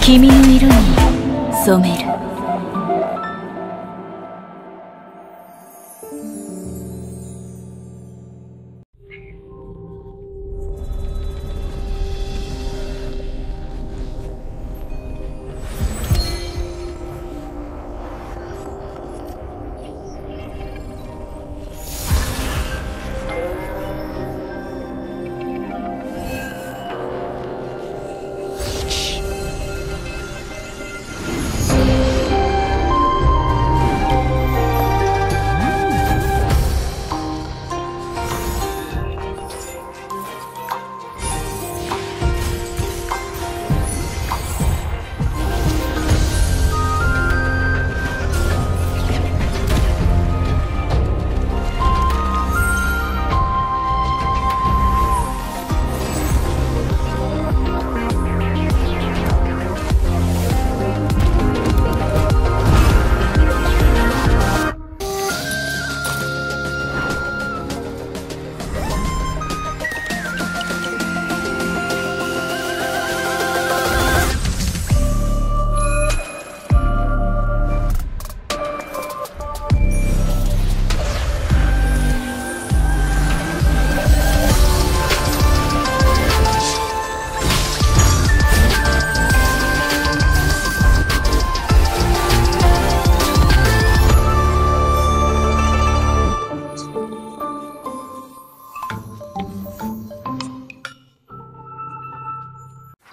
君の色に染める。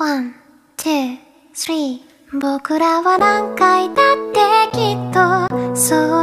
ワン、ツー、スリー僕らは何回だってきっとそう